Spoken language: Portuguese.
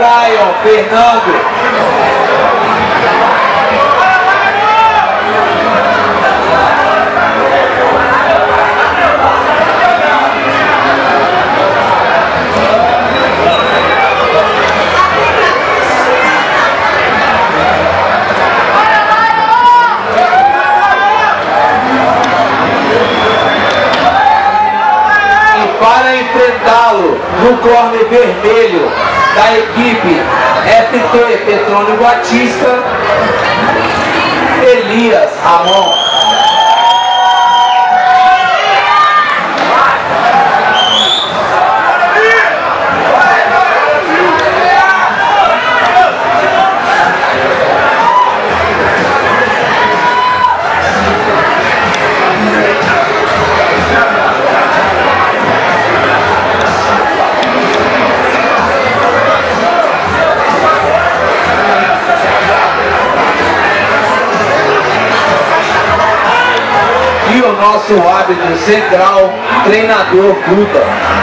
Lion Fernando. Para enfrentá-lo no corner vermelho da equipe FT Petrônio Batista, Elias Ramon. Nosso árbitro central, treinador Buda.